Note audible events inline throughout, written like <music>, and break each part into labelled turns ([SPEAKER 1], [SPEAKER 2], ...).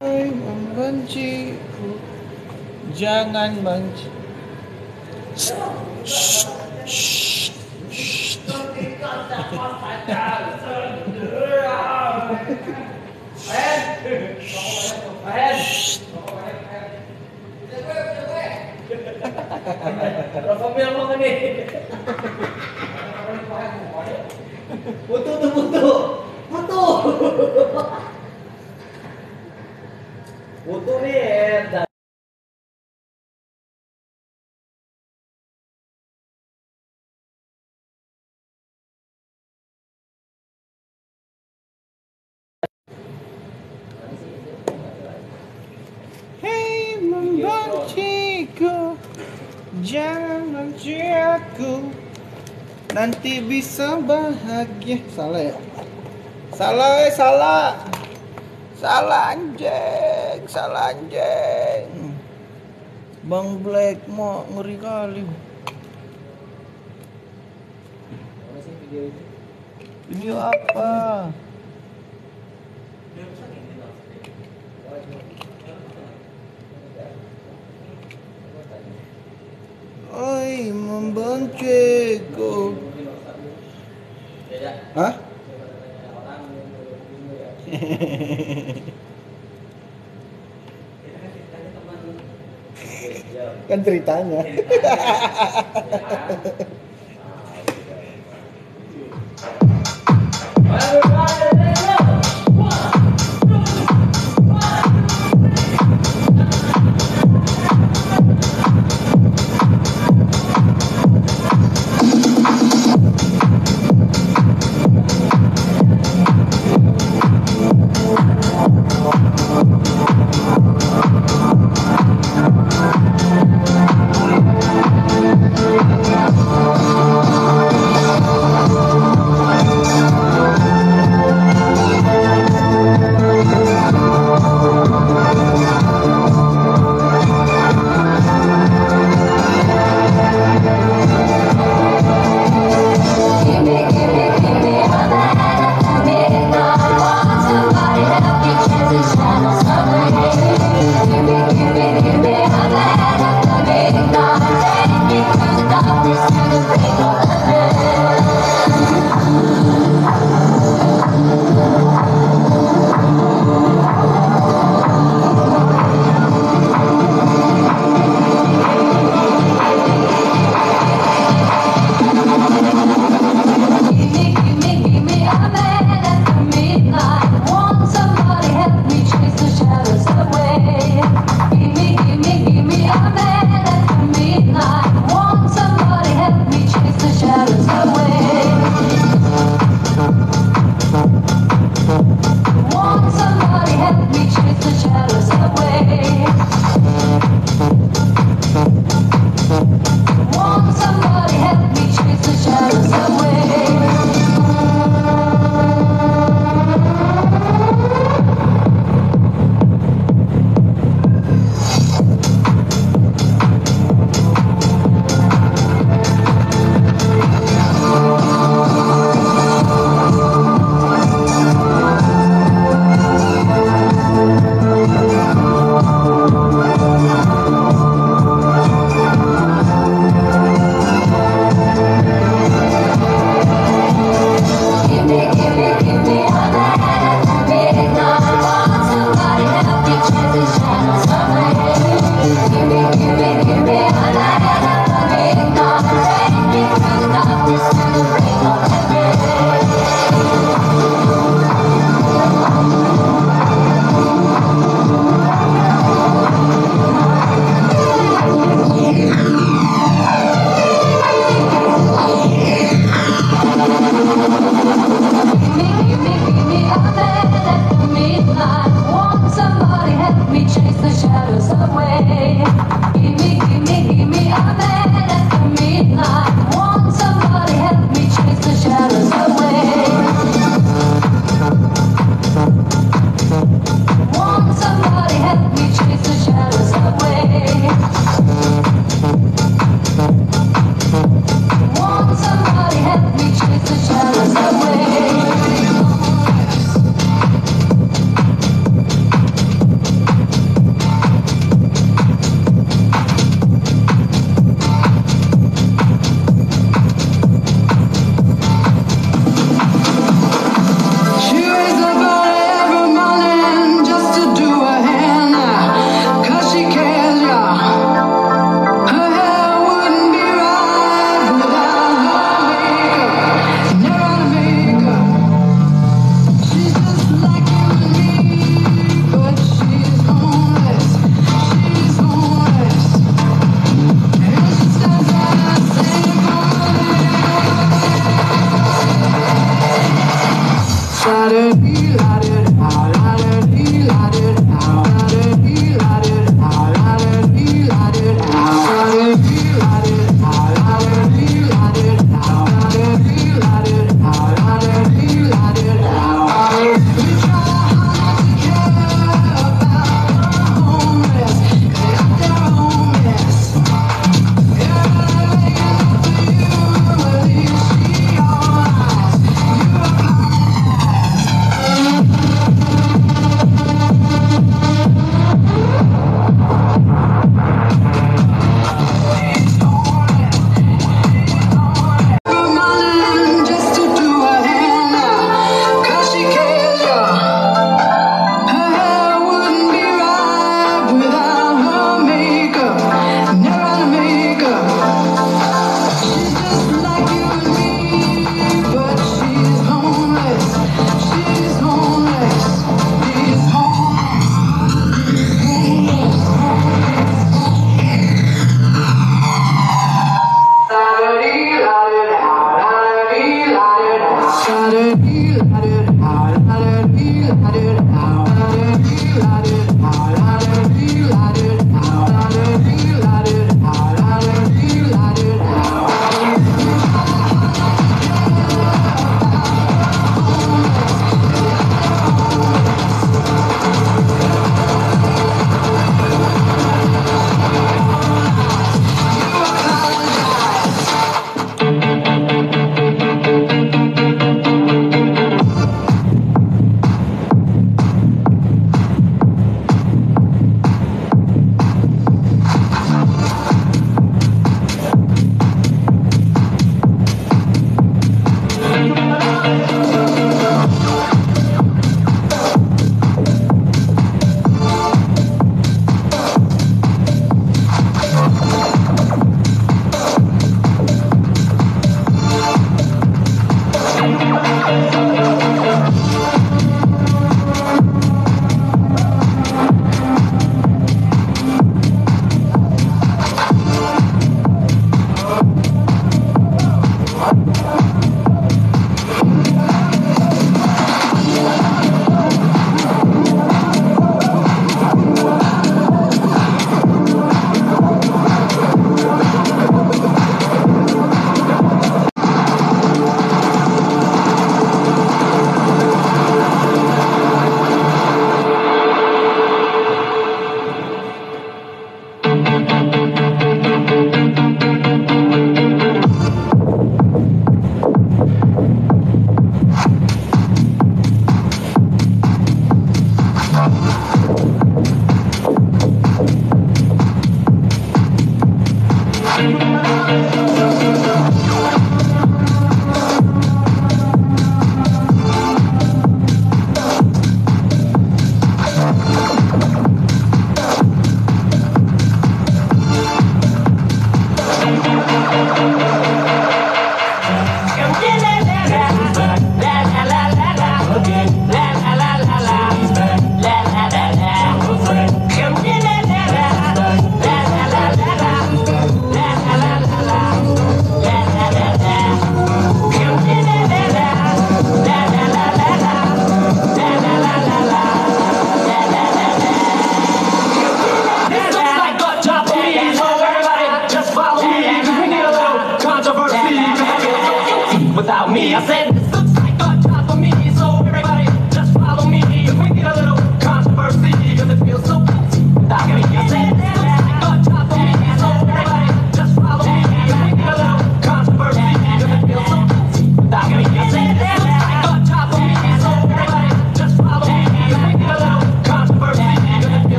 [SPEAKER 1] Hai membenciku Jangan benci
[SPEAKER 2] kan nih? Butuh tuh butuh. Butuh.
[SPEAKER 1] Hei membenciku Jangan benci aku Nanti bisa bahagia. Salah ya? Salah eh salah. Salah anjing Salah anjing Bang Black mau ngeri kali
[SPEAKER 2] video
[SPEAKER 1] apa? Oi membenciku
[SPEAKER 2] Beda.
[SPEAKER 1] Hah?
[SPEAKER 2] Orang <laughs>
[SPEAKER 1] kan ceritanya.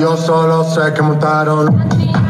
[SPEAKER 1] Yo solo sé que montaron.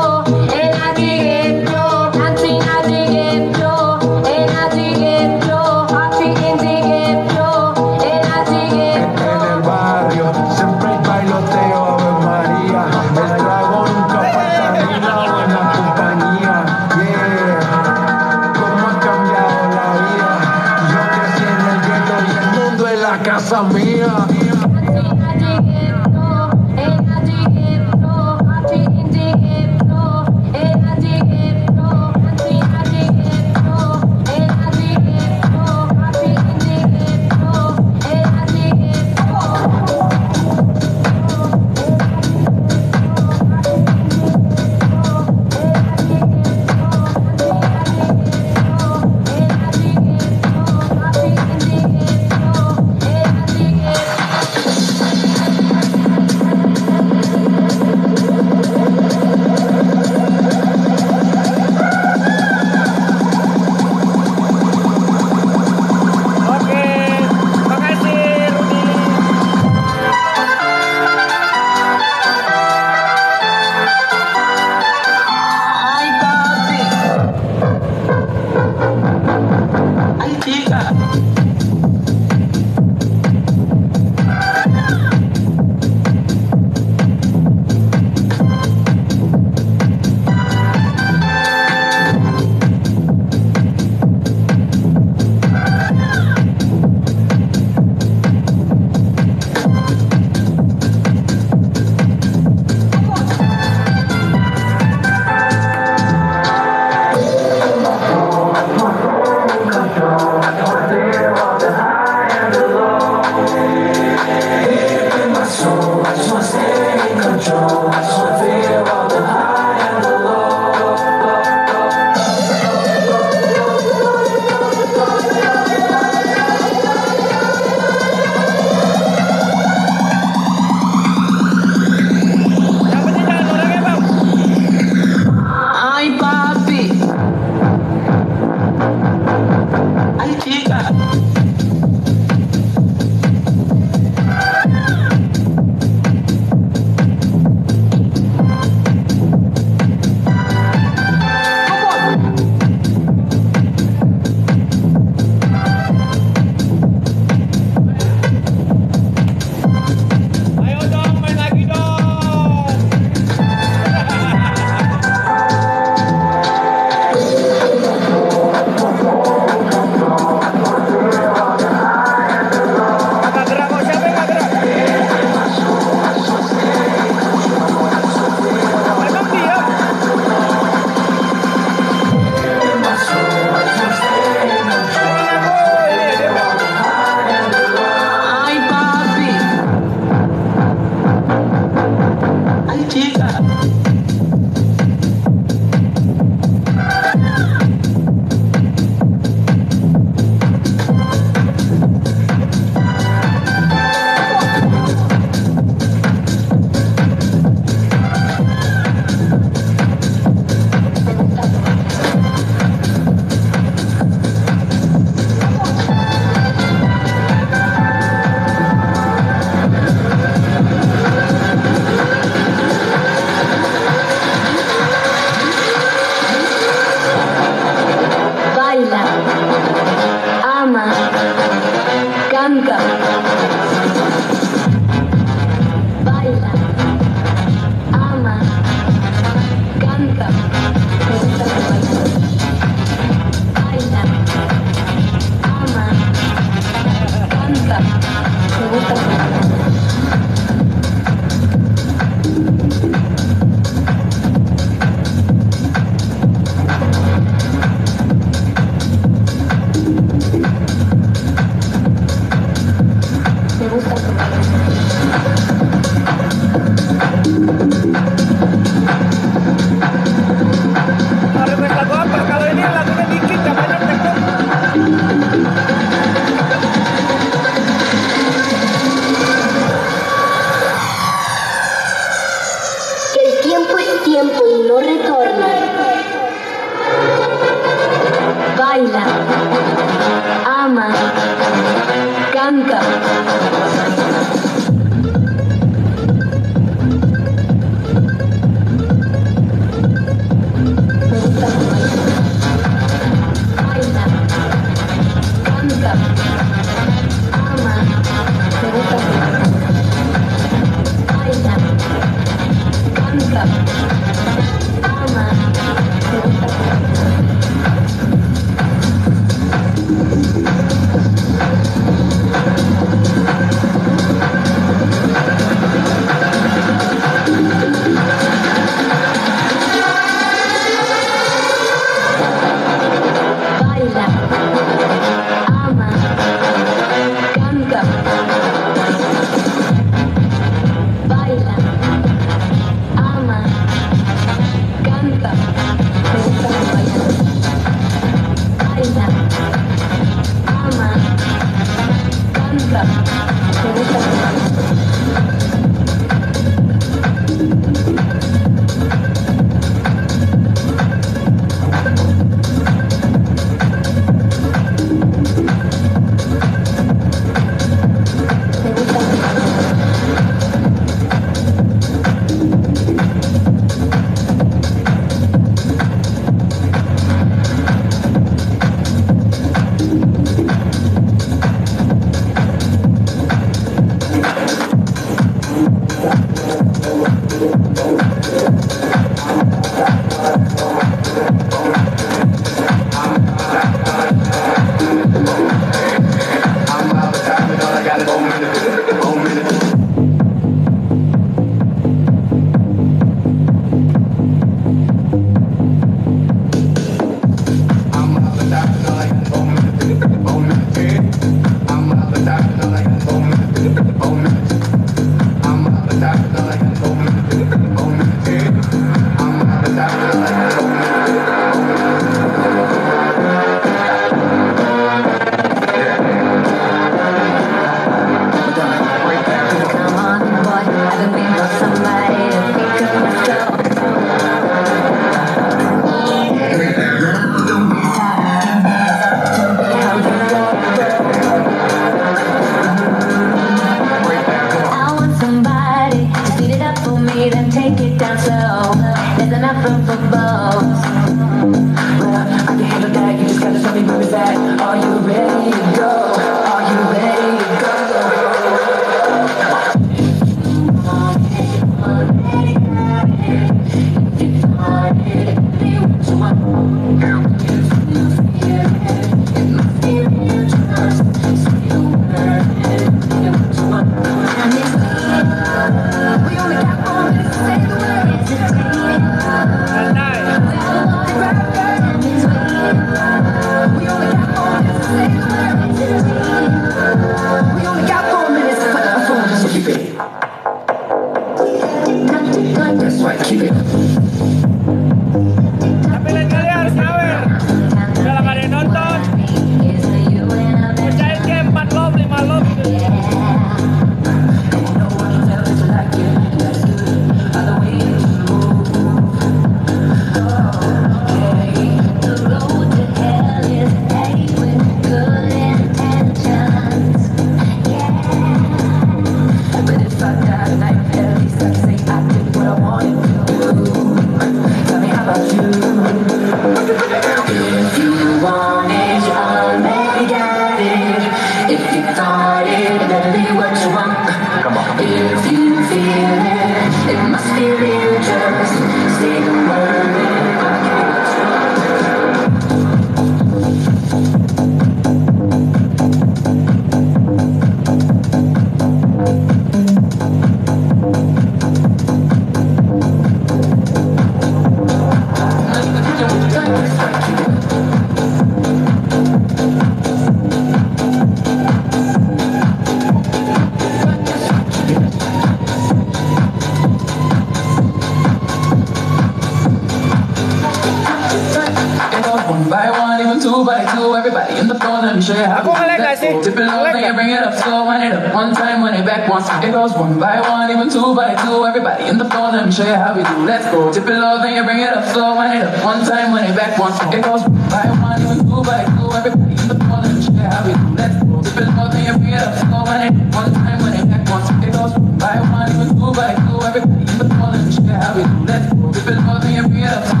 [SPEAKER 3] By two. Everybody in the phone, let me show you how to do that. Tip it low, then you bring it up slow, wind it up one time, wind it back once. It goes one by one, even two by two. Everybody in the phone, let me show you how we do. Let's go. Tip it low, then you bring it up slow, wind it up one time, wind it back once. It goes one by one, even two by two. Everybody in the phone, let me show you how we do. Let's go. Tip it low, then you bring it up slow, wind it up one time, wind it back once. It goes one by one, even two by two. Everybody in the phone, let me show you how we do. Let's go. Tip it low, then you bring it up slow,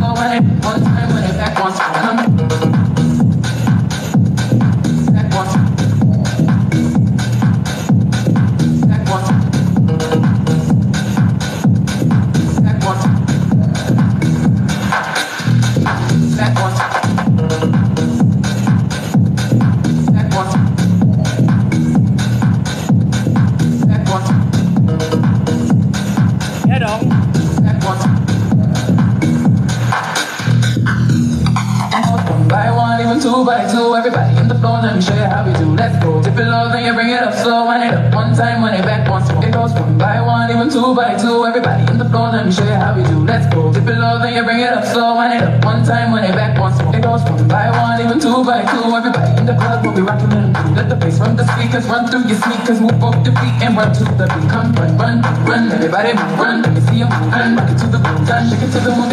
[SPEAKER 3] your sneakers move off the beat and run to the beat Come run, run, run Everybody run Let me see you move, run Rock it to the beat, Shake it to the
[SPEAKER 2] moon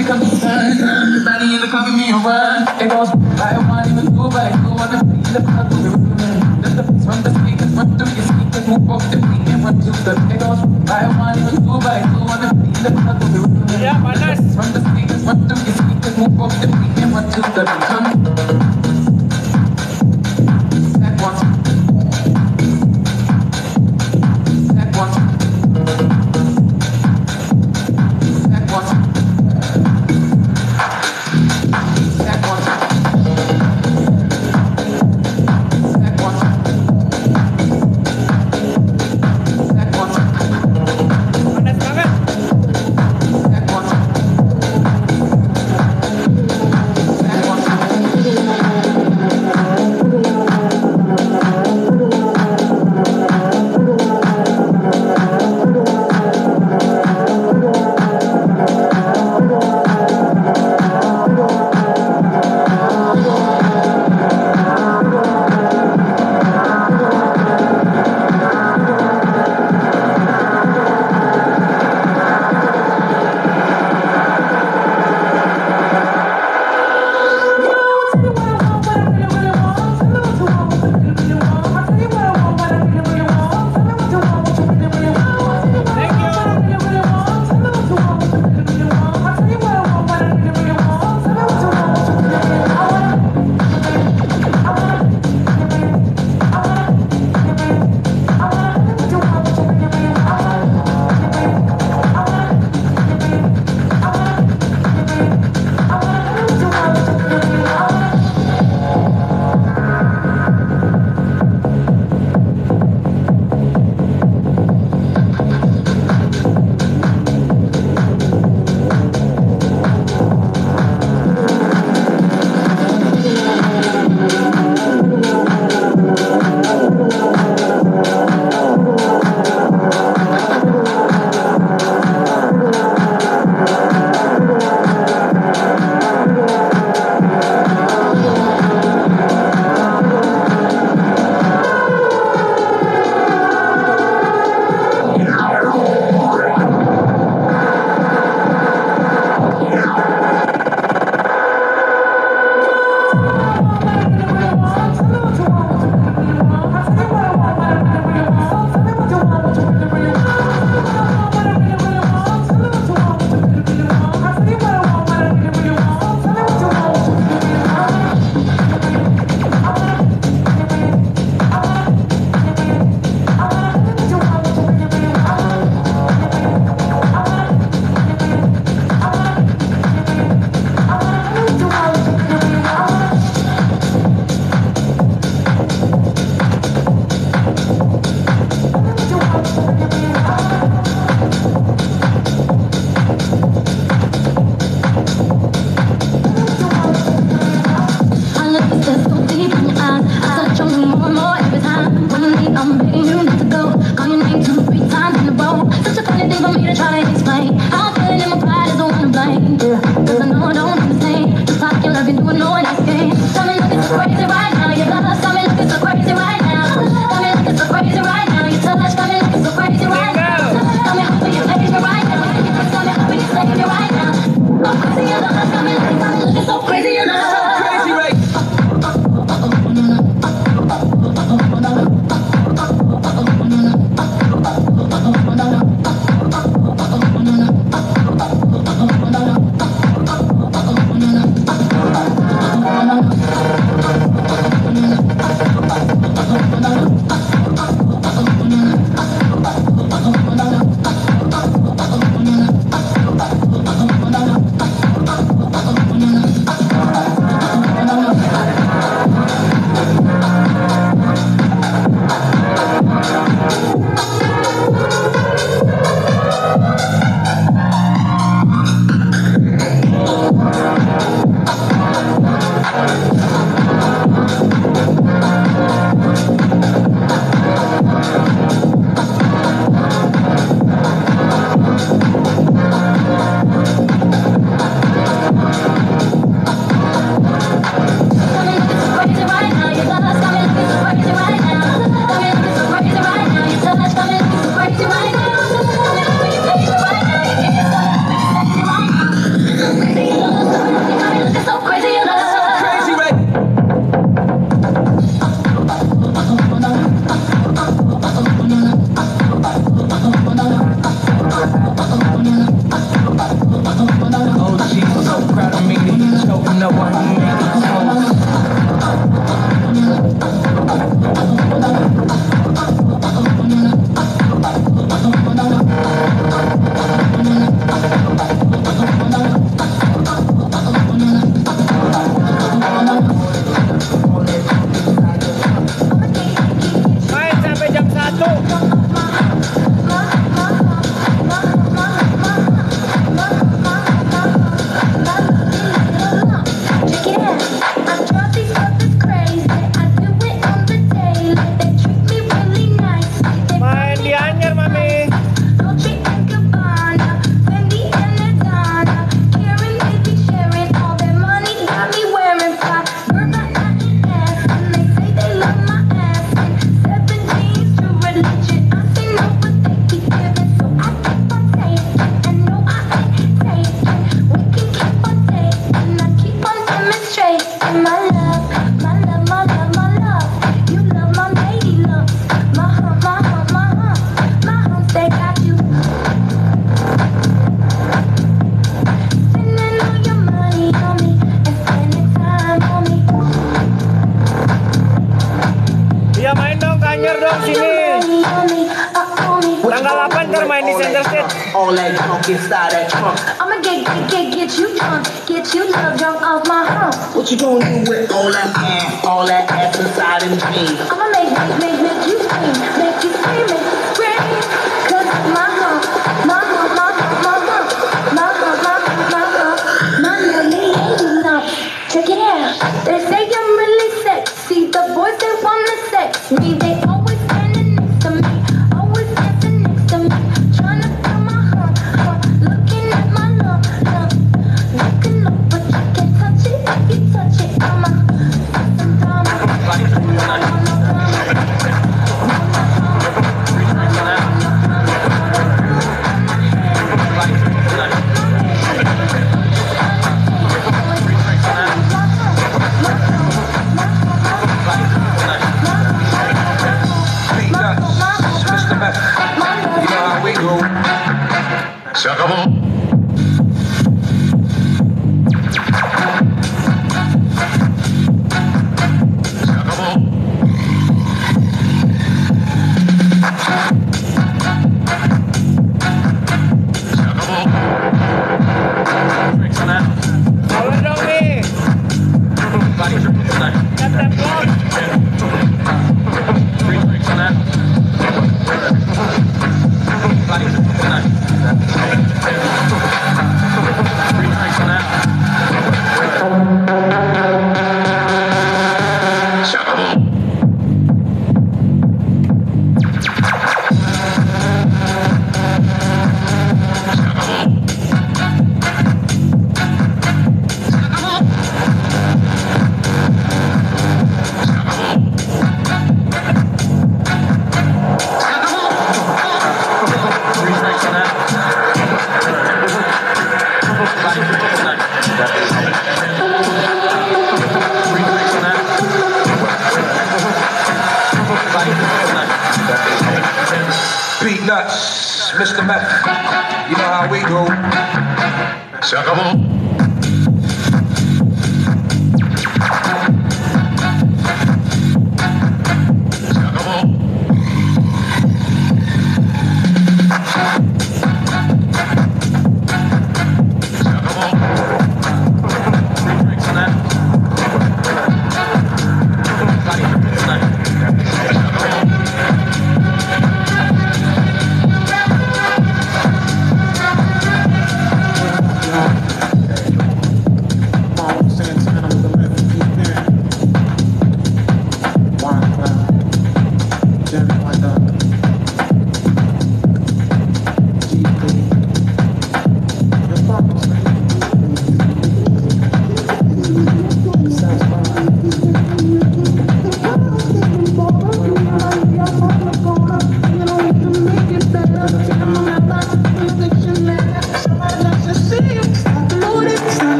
[SPEAKER 2] You
[SPEAKER 1] gonna do with all that ass, all that ass inside
[SPEAKER 4] of me?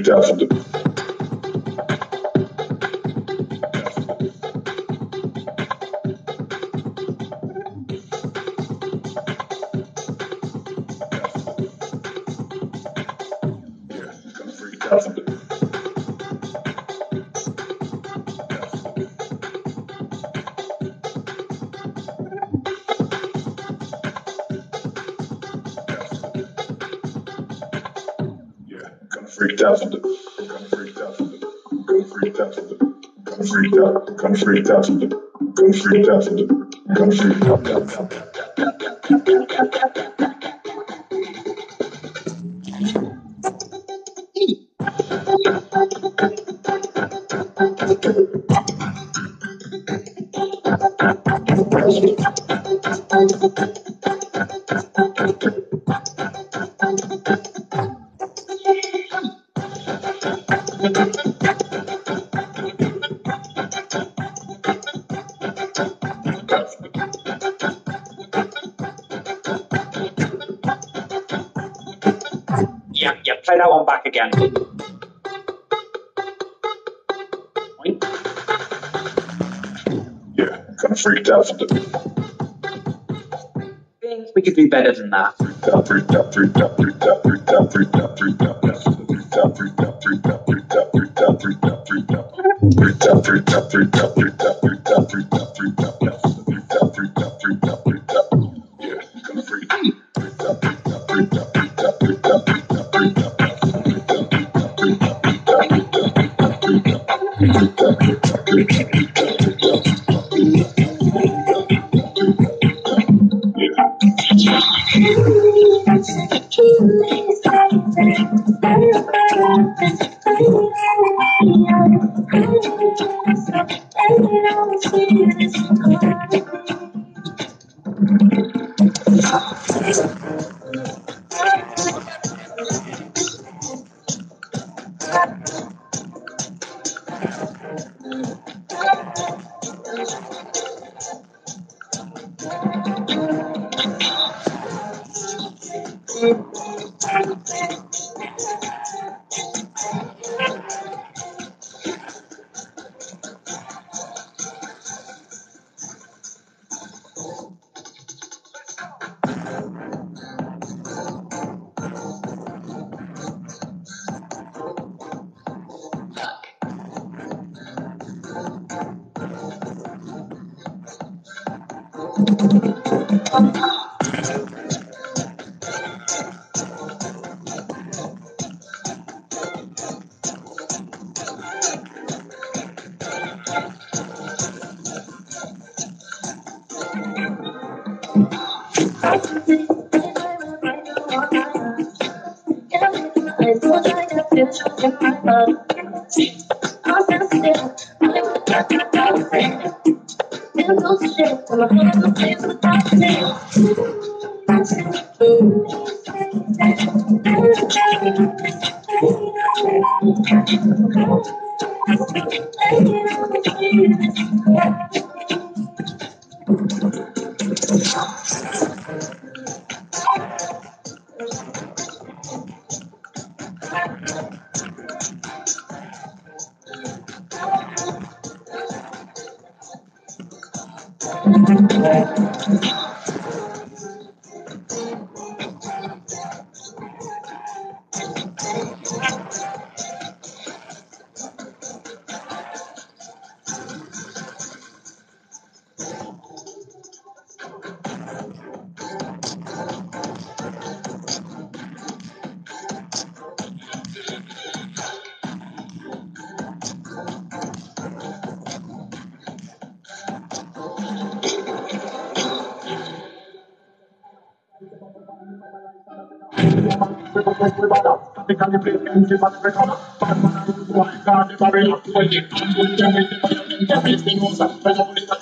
[SPEAKER 5] difficultés Gun freaked out. Gun freaked out. Gun freaked out.
[SPEAKER 6] left. We could do better than that.
[SPEAKER 5] Thank you.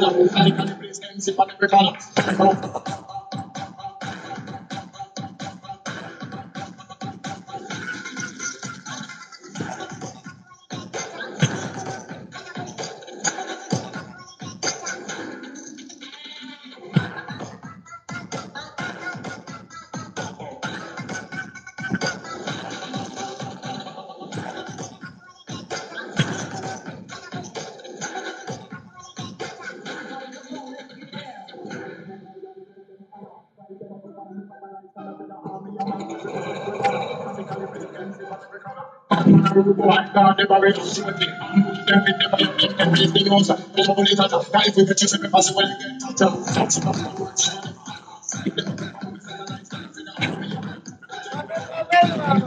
[SPEAKER 5] para, o cara que tá presente, você pode pegar. God, never reach us with it. mine.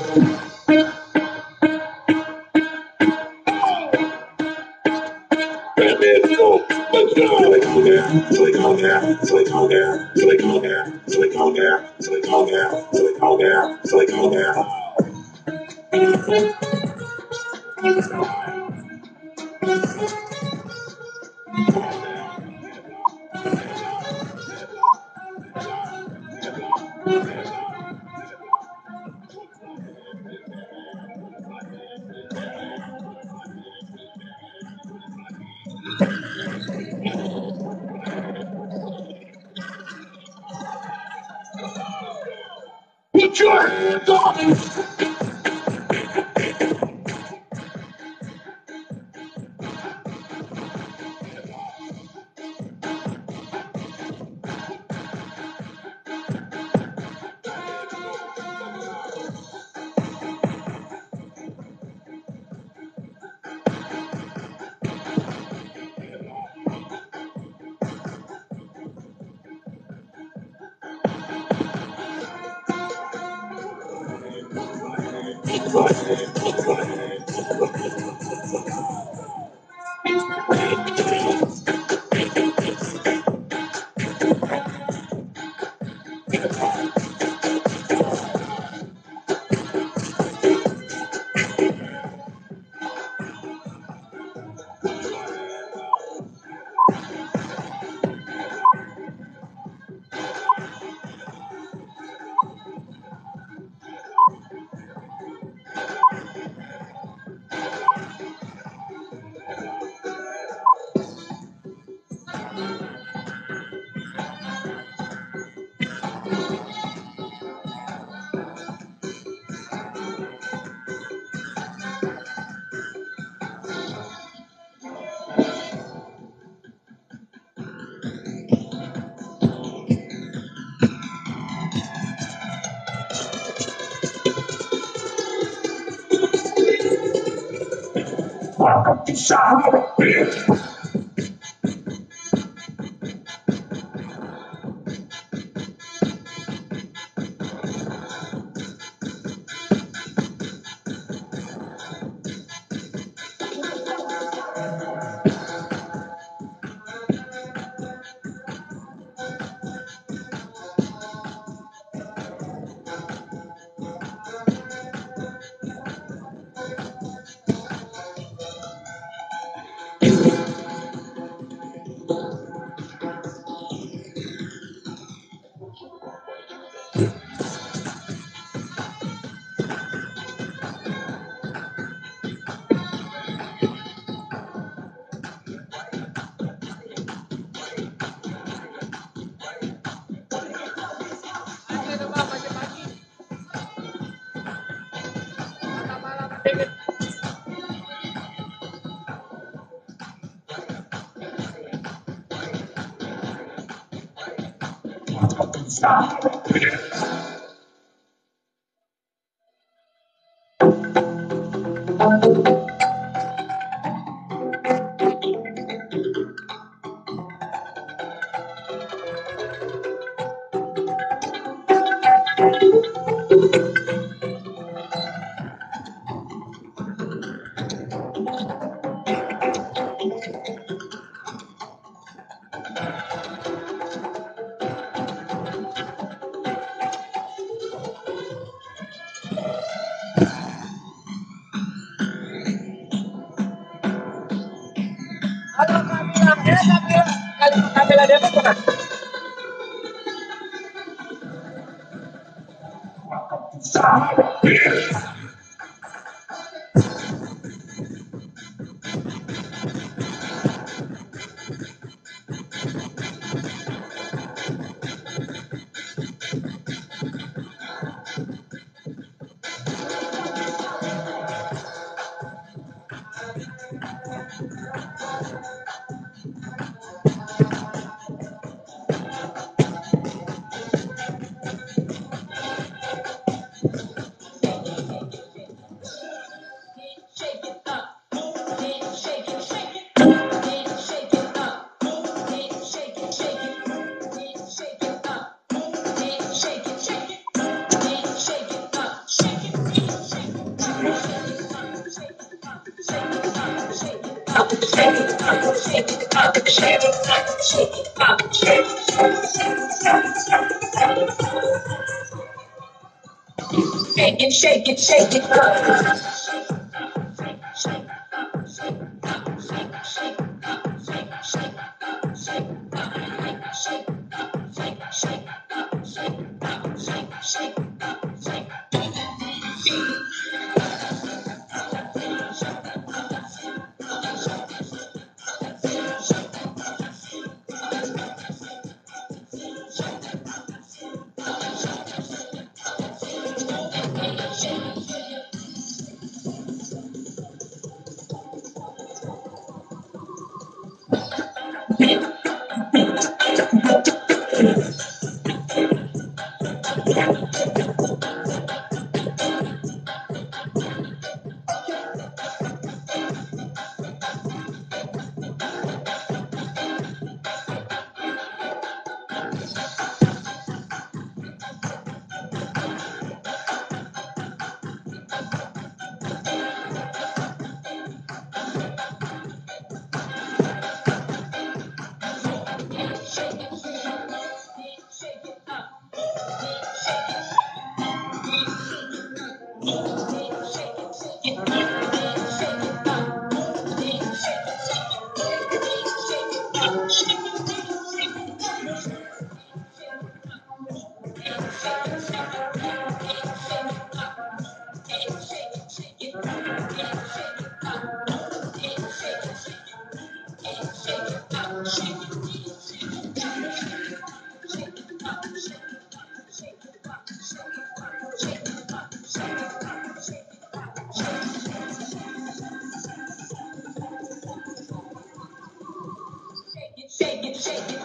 [SPEAKER 6] Click on there. Click on there. Click on there. Click on there.
[SPEAKER 7] shop shaking up. Shake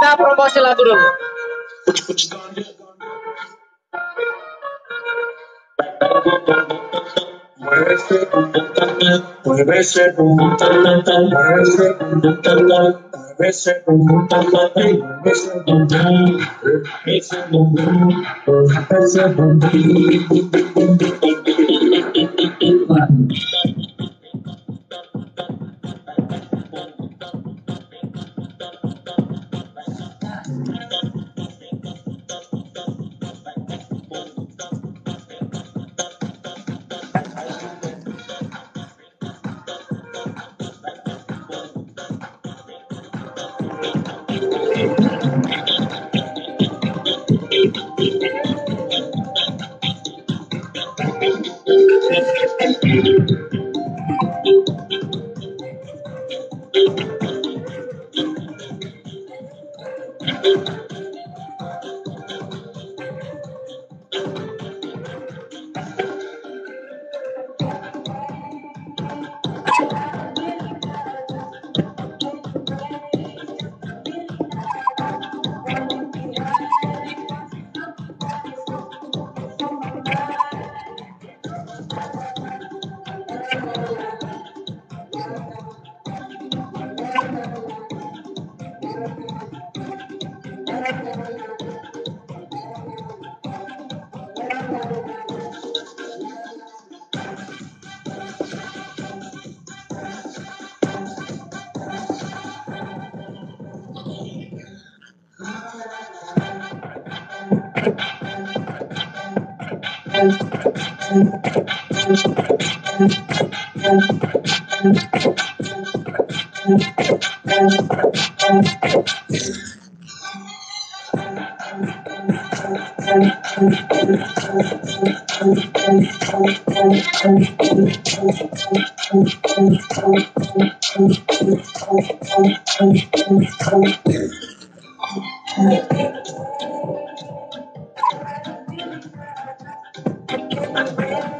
[SPEAKER 6] kita promosi lagu dulu.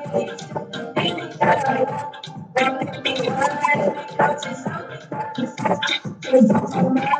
[SPEAKER 8] Thank you.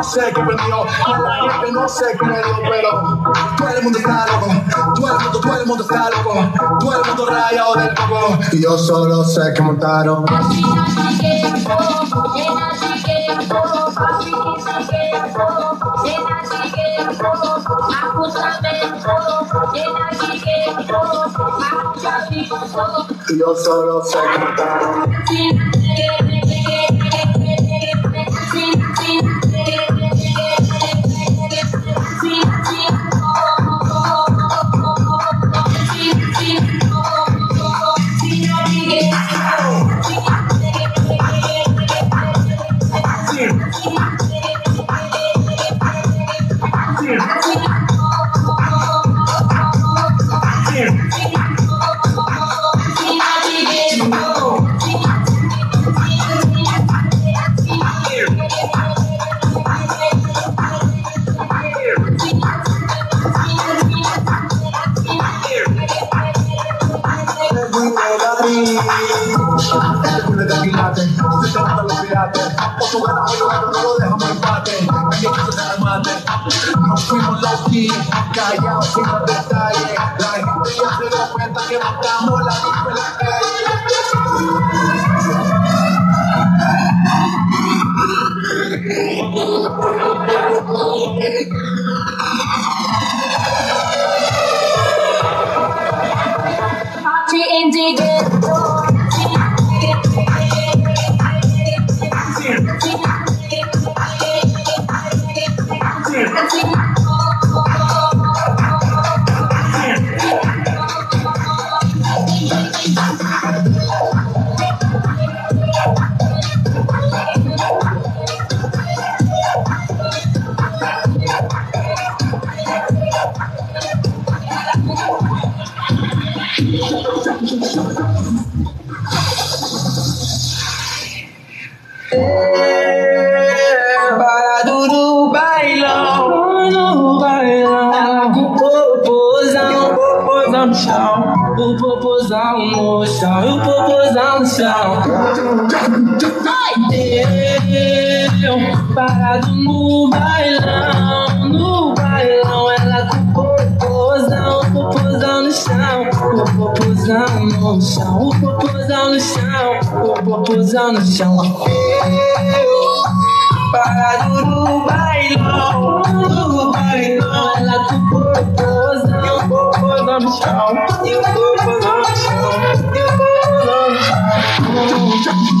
[SPEAKER 9] no sé cómo dio. Que no sé cómo pero todo el mundo está loco. Todo el mundo, todo el mundo está loco. Todo el mundo rayado del coco. Y yo solo sé que montaron. Así, que, yo solo sé que montaron. Callados sin los detalles. La gente ya se dio cuenta que matamos la
[SPEAKER 4] popozão no chão. Eu parado no bailão, no bailão, ela com popozão, popozão no chão, o popozão no chão, o popozão no chão, o popozão no chão. Eu Parado no bailão, no bailão Ela com popozão, popozão no chão E o popozão
[SPEAKER 9] Oh.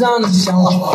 [SPEAKER 8] 这样的想法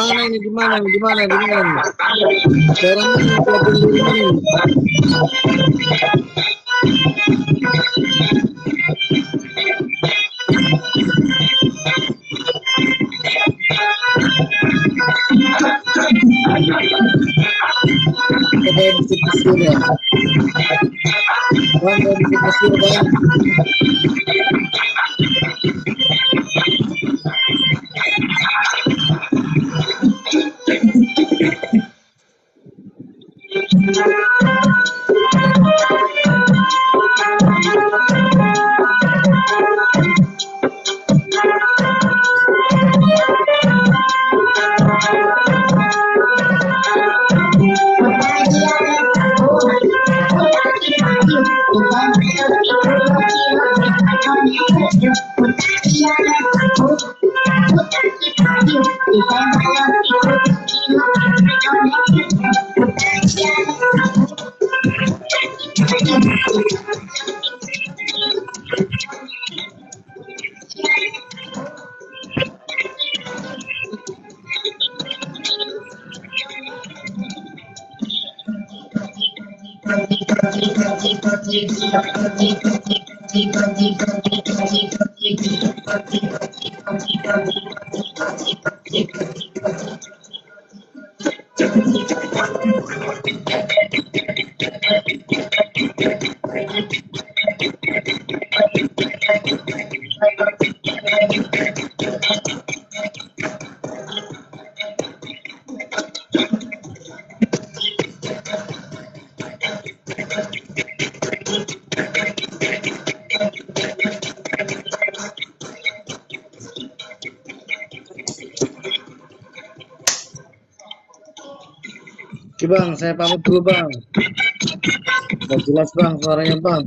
[SPEAKER 8] gimana ini?
[SPEAKER 10] Gimana ini? Gimana ini? Gimana ini? Sekarang ini siapa ini. Coba yang bikin pasir ya. Coba yang
[SPEAKER 11] bikin pasir. Saya pamit dulu bang. Udah jelas bang suaranya bang.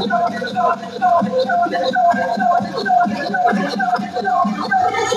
[SPEAKER 12] ちょっとちょっとちょっとちょっとちょっとちょっとちょっとちょっとちょっとちょっとちょっとちょっと。